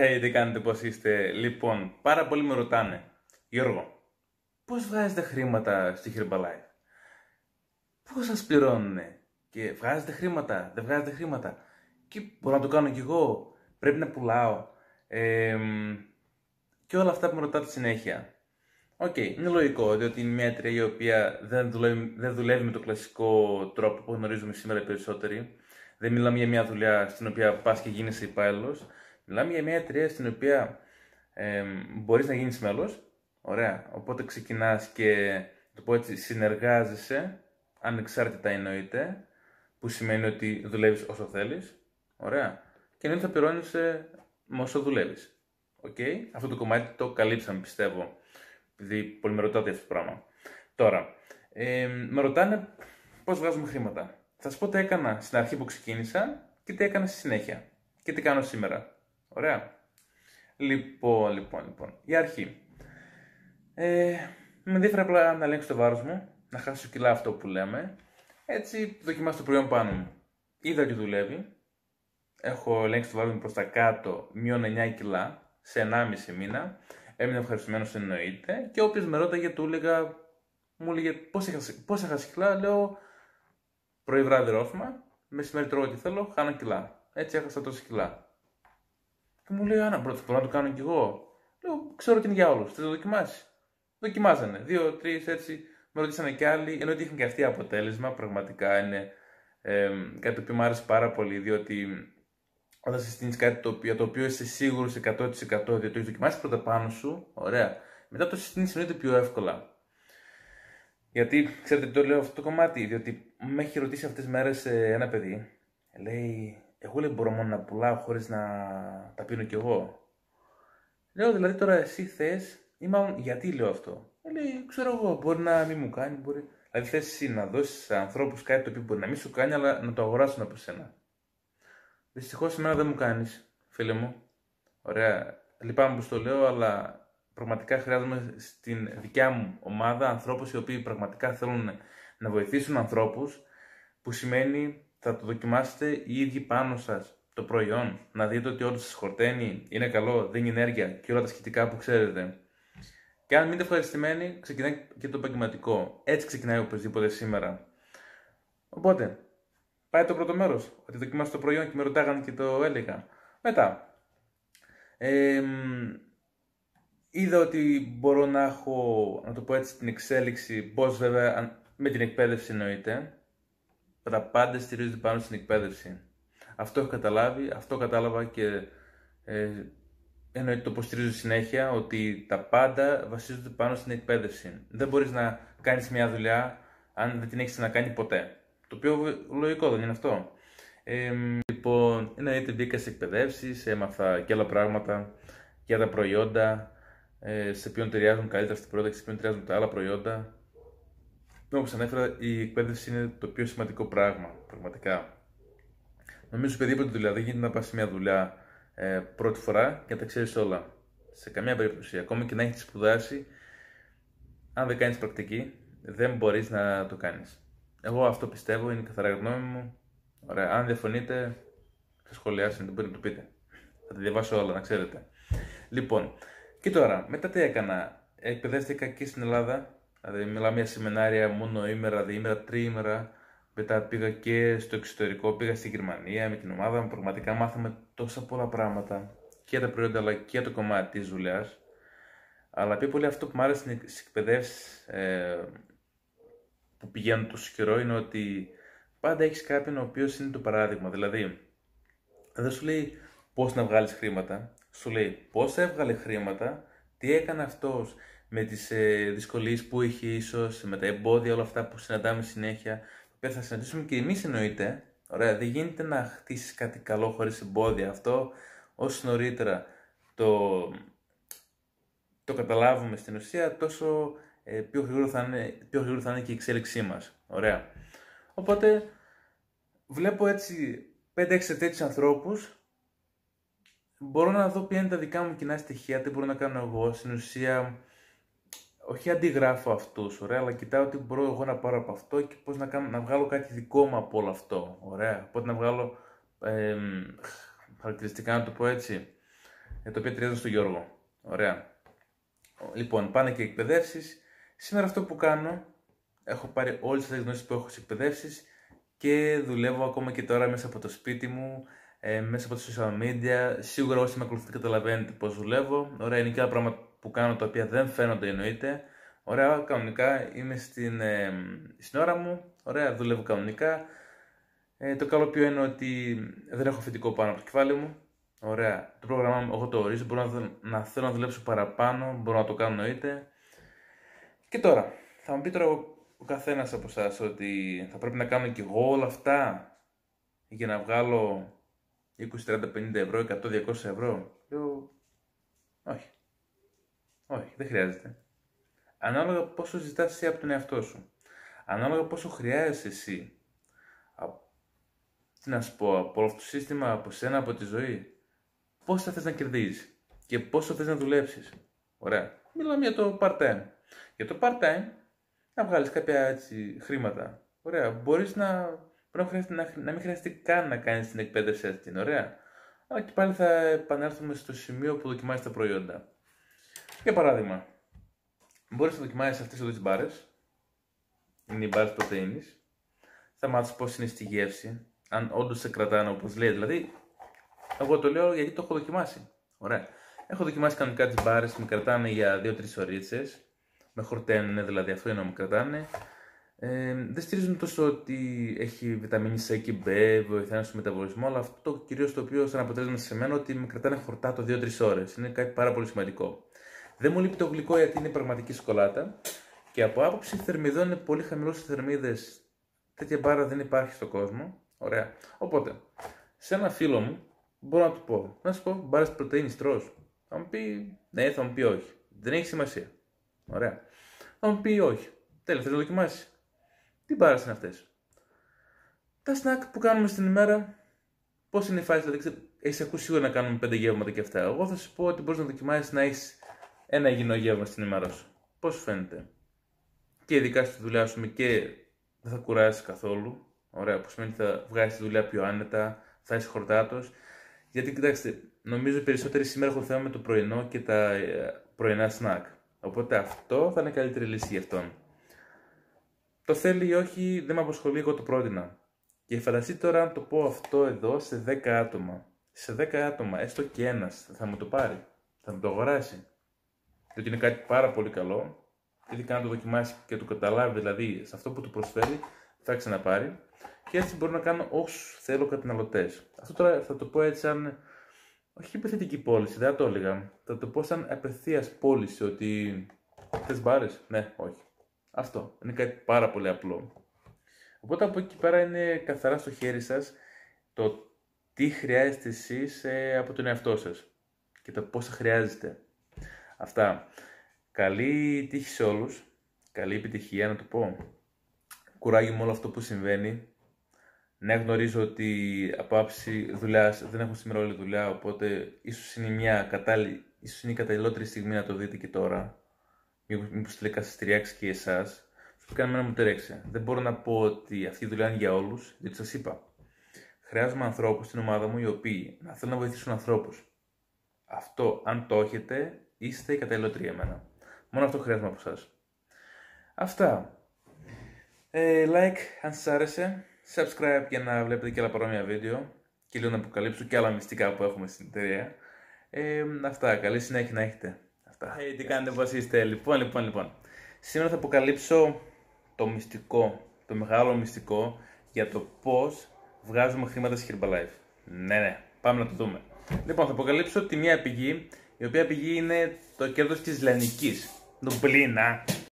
Hey, τι κάνετε, πώς είστε; Λοιπόν, πάρα πολλοί με ρωτάνε. Γιώργο, πώς βγάζετε χρήματα στη Herbalife; Πώς σας πληρώνουνε; Και βγάζετε χρήματα, δεν βγάζετε χρήματα; Και μπορώ να το κάνω κι εγώ. Πρέπει να πουλάω. Ε, και όλα αυτά που με ρωτάτε συνέχεια. OK, okay, είναι λογικό διότι είναι μια εταιρεία η οποία δεν δουλεύει, δεν δουλεύει με το κλασικό τρόπο που γνωρίζουμε σήμερα οι περισσότεροι. Δεν μιλάμε για μια δουλειά στην οποία πας και γίνεσαι υπάλληλος. Μιλάμε για μια εταιρεία στην οποία ε, μπορείς να γίνεις μέλος. Ωραία. Οπότε ξεκινάς και το πω έτσι, συνεργάζεσαι, ανεξάρτητα εννοείται, που σημαίνει ότι δουλεύεις όσο θέλεις. Ωραία. Και δεν θα πληρώνεις με όσο δουλεύεις. Okay. Αυτό το κομμάτι το καλύψαμε πιστεύω. Επειδή πολύ με ρωτάτε αυτό το πράγμα. Τώρα, ε, με ρωτάνε πώς βγάζουμε χρήματα. Θα σας πω τι έκανα στην αρχή που ξεκίνησα και τι έκανα στη συνέχεια. Και τι κάνω σήμερα. Ωραία. Λοιπόν, λοιπόν, λοιπόν. Η αρχή. Ε, με ενδιαφέρει απλά να ελέγξω το βάρος μου, να χάσω κιλά αυτό που λέμε. Έτσι, δοκιμάσω το προϊόν πάνω μου. Είδα ότι δουλεύει. Έχω ελέγξει το βάρος μου προς τα κάτω, μείον 9 κιλά σε 1,5 μήνα. Έμεινε ευχαριστημένος εννοείται. Και όποιος με ρώταγε, του έλεγα, μου έλεγε πώς έχασες κιλά; Λέω πρωί βράδυ ρόφημα, μεσημέρι τρώω ό,τι θέλω, χάνω κιλά. Έτσι έχασα τόσα κιλά. Και μου λέει, Άννα, πρώτα μπορώ να το κάνω κι εγώ. Λέω, ξέρω ότι είναι για όλους. Θα το δοκιμάσεις. Δοκιμάζανε. Δύο, τρεις έτσι. Με ρωτήσανε κι άλλοι, ενώ ότι είχαν και αυτοί αποτέλεσμα. Πραγματικά είναι ε, κάτι το οποίο μου άρεσε πάρα πολύ, διότι όταν συστήνει κάτι το οποίο, το οποίο είσαι σίγουρος 100% ότι το έχεις δοκιμάσει πρώτα πάνω σου, ωραία. Μετά το συστήνεις εννοείται πιο εύκολα. Γιατί, ξέρετε, το λέω αυτό το κομμάτι, διότι με έχει ρωτήσει αυτές τις μέρες ε, ένα παιδί. Λέει, εγώ λέει μπορώ μόνο να πουλάω χωρίς να τα πίνω κι εγώ. Λέω, δηλαδή τώρα εσύ θες, ή μάλλον γιατί λέω αυτό. Ε, λέει, ξέρω εγώ, μπορεί να μην μου κάνει, μπορεί. Δηλαδή θες εσύ να δώσεις σε ανθρώπους κάτι το οποίο μπορεί να μην σου κάνει, αλλά να το αγοράσουν από σένα. Δυστυχώς εμένα δεν μου κάνεις, φίλε μου. Ωραία. Λυπάμαι που το λέω, αλλά πραγματικά χρειάζομαι στην δικιά μου ομάδα ανθρώπους οι οποίοι πραγματικά θέλουν να βοηθήσουν ανθρώπους, που σημαίνει θα το δοκιμάσετε οι ίδιοι πάνω σας το προϊόν, να δείτε ότι όντως σας χορταίνει, είναι καλό, δίνει ενέργεια και όλα τα σχετικά που ξέρετε. Και αν μείνετε ευχαριστημένοι, ξεκινάει και το επαγγελματικό. Έτσι ξεκινάει οπωσδήποτε σήμερα. Οπότε, πάει το πρώτο μέρος. Ότι δοκιμάστε το προϊόν και με ρωτάγανε και το έλεγα. Μετά. Ε, είδα ότι μπορώ να έχω, να το πω έτσι, την εξέλιξη, πώς βέβαια με την εκπαίδευση εννοείται. Τα πάντα στηρίζονται πάνω στην εκπαίδευση. Αυτό έχω καταλάβει, αυτό κατάλαβα και ε, εννοείται το υποστηρίζω συνέχεια ότι τα πάντα βασίζονται πάνω στην εκπαίδευση. Δεν μπορείς να κάνεις μια δουλειά αν δεν την έχεις να κάνει ποτέ. Το οποίο λογικό δεν είναι αυτό. Ε, λοιπόν, εννοείται μπήκα σε εκπαιδεύσεις, έμαθα και άλλα πράγματα για τα προϊόντα, ε, σε ποιον ταιριάζουν καλύτερα στην πρόταξη, σε ποιον ταιριάζουν τα άλλα προϊόντα. Όπω ανέφερα, η εκπαίδευση είναι το πιο σημαντικό πράγμα, πραγματικά. Νομίζω οποιαδήποτε δουλειά δεν γίνεται να πας σε μια δουλειά ε, πρώτη φορά και να τα ξέρεις όλα. Σε καμία περίπτωση. Ακόμη και να έχεις σπουδάσει, αν δεν κάνεις πρακτική, δεν μπορείς να το κάνεις. Εγώ αυτό πιστεύω, είναι καθαρά γνώμη μου. Ωραία. Αν διαφωνείτε, θα σχολιάσετε, δεν μπορείτε να το πείτε. Θα τα διαβάσω όλα, να ξέρετε. Λοιπόν, και τώρα, μετά τι έκανα. Εκπαιδεύτηκα και στην Ελλάδα. Δηλαδή, μιλάμε για σεμινάρια μόνο ημέρα, διήμερα, τριήμερα. Μετά πήγα και στο εξωτερικό, πήγα στη Γερμανία με την ομάδα μου. Πραγματικά μάθαμε τόσα πολλά πράγματα και τα προϊόντα αλλά και το κομμάτι της δουλειάς. Αλλά πιο πολύ αυτό που μου άρεσε στι εκπαιδεύσεις ε, που πηγαίνουν τόσο καιρό είναι ότι πάντα έχεις κάποιον ο οποίος είναι το παράδειγμα. Δηλαδή, δεν σου λέει πώς να βγάλεις χρήματα, σου λέει πώς έβγαλε χρήματα, τι έκανε αυτός με τις ε, δυσκολίες που είχε ίσως, με τα εμπόδια, όλα αυτά που συναντάμε συνέχεια, που θα συναντήσουμε και εμείς εννοείται. Ωραία, δεν γίνεται να χτίσεις κάτι καλό χωρίς εμπόδια. Αυτό όσο νωρίτερα το, το καταλάβουμε στην ουσία, τόσο ε, πιο, γρήγορα θα είναι, πιο γρήγορα θα είναι και η εξέλιξή μας. Ωραία. Οπότε βλέπω έτσι 5-6 τέτοιους ανθρώπους μπορώ να δω ποια είναι τα δικά μου κοινά στοιχεία, τι μπορώ να κάνω εγώ. Στην ουσία, όχι αντιγράφω αυτούς, ωραία, αλλά κοιτάω τι μπορώ εγώ να πάρω από αυτό και πώς να, κάνω, να βγάλω κάτι δικό μου από όλο αυτό. Ωραία. Οπότε να βγάλω ε, χαρακτηριστικά, να το πω έτσι. για το οποίο ταιριάζουν στο Γιώργο. Ωραία. Λοιπόν, πάνε και εκπαιδεύσεις. Σήμερα αυτό που κάνω, έχω πάρει όλες τις γνώσεις που έχω σε εκπαιδεύσεις και δουλεύω ακόμα και τώρα μέσα από το σπίτι μου, ε, μέσα από τα social media. Σίγουρα όσοι με ακολουθείτε καταλαβαίνετε πώς δουλεύω. Ωραία, είναι και άλλα πράγματα που κάνω τα οποία δεν φαίνονται εννοείται. Ωραία, κανονικά είμαι στην, ε, στην ώρα μου. Ωραία, δουλεύω κανονικά. Ε, το καλό ποιο είναι ότι δεν έχω φοιτικό πάνω από το κεφάλι μου. Ωραία. Το πρόγραμμά μου εγώ το ορίζω. Μπορώ να, να θέλω να δουλέψω παραπάνω. Μπορώ να το κάνω εννοείται. Και τώρα, θα μου πει τώρα ο, ο καθένας από εσάς ότι θα πρέπει να κάνω και εγώ όλα αυτά για να βγάλω 20, 30, 50 ευρώ, 100, 200 ευρώ. Λέω, όχι. Όχι, δεν χρειάζεται. Ανάλογα πόσο ζητάς εσύ από τον εαυτό σου. Ανάλογα πόσο χρειάζεσαι εσύ. Τι να σου πω, από αυτό το σύστημα, από σένα, από τη ζωή. Πώς θα θες να κερδίζεις και πόσο θες να δουλέψεις. Ωραία. Μιλάμε για το part-time. Για το part-time να βγάλεις κάποια έτσι, χρήματα. Ωραία. Μπορείς να, να, να μην χρειαστεί καν να κάνεις την εκπαίδευση αυτή. Ωραία. Αλλά και πάλι θα επανέλθουμε στο σημείο που δοκιμάζεις τα προϊόντα. Για παράδειγμα, μπορείς να δοκιμάσεις αυτές εδώ τις μπάρες. Είναι οι μπάρες πρωτεΐνης. Θα μάθεις πώς είναι στη γεύση. Αν όντως σε κρατάνε όπως λέει. Δηλαδή, εγώ το λέω γιατί το έχω δοκιμάσει. Ωραία. Έχω δοκιμάσει κανονικά τις μπάρες που με κρατάνε για 2-3 ωρίτσες. Με χορταίνουν δηλαδή, αυτό είναι να με κρατάνε. Ε, δεν στηρίζουν τόσο ότι έχει βιταμίνη C και B, βοηθάει στο μεταβολισμό, αλλά αυτό το κυρίως το οποίο σαν αποτέλεσμα σε μένα ότι με κρατάνε χορτά το 2-3 ώρες. Είναι κάτι πάρα πολύ σημαντικό. Δεν μου λείπει το γλυκό γιατί είναι πραγματική σοκολάτα. Και από άποψη θερμιδών είναι πολύ χαμηλός στις θερμίδες. Τέτοια μπάρα δεν υπάρχει στον κόσμο. Ωραία. Οπότε, σε ένα φίλο μου μπορώ να του πω: Να σου πω, μπάρες πρωτενη τρώ. Θα μου πει ναι, θα μου πει όχι. Δεν έχει σημασία. Ωραία. Θα μου πει όχι. Τέλος, θες να δοκιμάσεις; Τι μπάρες είναι αυτές; Τα σνακ που κάνουμε στην ημέρα, πώς είναι η φάση, δηλαδή έχεις ακούσει σίγουρα να κάνουμε πέντε γεύματα και αυτά. Εγώ θα σου πω ότι μπορείς να δοκιμάσεις να έχεις ένα υγιεινό γεύμα στην ημέρα σου. Πώς φαίνεται; Και ειδικά στη δουλειά σου και δεν θα κουράσει καθόλου. Ωραία, που σημαίνει ότι θα βγάλεις τη δουλειά πιο άνετα, θα είσαι χορτάτος. Γιατί κοιτάξτε, νομίζω περισσότεροι σήμερα έχουν θέμα με το πρωινό και τα ε, πρωινά σνακ. Οπότε αυτό θα είναι καλύτερη λύση για αυτόν. Το θέλει ή όχι, δεν με απασχολεί, εγώ το πρότεινα. Και φανταστείτε τώρα αν το πω αυτό εδώ σε 10 άτομα. Σε 10 άτομα, έστω και ένας, θα μου το πάρει. Θα μου το αγοράσει. Διότι είναι κάτι πάρα πολύ καλό. Ειδικά να το δοκιμάσει και το καταλάβει, δηλαδή σε αυτό που του προσφέρει, θα ξαναπάρει. Και έτσι μπορώ να κάνω όσους θέλω καταναλωτές. Αυτό τώρα θα το πω έτσι σαν. Όχι επιθετική πώληση, δεν θα το έλεγα. Θα το πω σαν απευθείας πώληση, ότι. Θες μπάρες, ναι, όχι. Αυτό. Είναι κάτι πάρα πολύ απλό. Οπότε από εκεί πέρα είναι καθαρά στο χέρι σας το τι χρειάζεστε εσείς από τον εαυτό σας και το πόσα χρειάζεστε. Αυτά. Καλή τύχη σε όλους. Καλή επιτυχία να το πω. Κουράγιο με όλο αυτό που συμβαίνει. Ναι, γνωρίζω ότι από άψη δουλειάς δεν έχω σήμερα όλη δουλειά, οπότε ίσως είναι μια κατάλληλη, ίσως είναι η καταλληλότερη στιγμή να το δείτε και τώρα. Μήπως τελικά σας ταιριάξει και εσάς. Σου κάνει να μου τρέξει. Δεν μπορώ να πω ότι αυτή η δουλειά είναι για όλους, γιατί σας είπα. Χρειάζομαι ανθρώπους στην ομάδα μου οι οποίοι να θέλουν να βοηθήσουν ανθρώπους. Αυτό, αν το έχετε, είστε η καταλληλότερη για μένα. Μόνο αυτό χρειάζομαι από εσά. Αυτά. Ε, like αν σας άρεσε. Subscribe για να βλέπετε και άλλα παρόμοια βίντεο. Και λίγο να αποκαλύψω και άλλα μυστικά που έχουμε στην εταιρεία. Ε, αυτά. Καλή συνέχεια να έχετε. Αυτά. Hey, τι κάνετε, πώς είστε; Λοιπόν, λοιπόν, λοιπόν. Σήμερα θα αποκαλύψω το μυστικό, το μεγάλο μυστικό για το πώς βγάζουμε χρήματα στη Herbalife. Ναι, ναι. Πάμε να το δούμε. Λοιπόν, θα αποκαλύψω τη μία πηγή, η οποία πηγή είναι το κέρδος της Λανικής. Δουμπλίνα.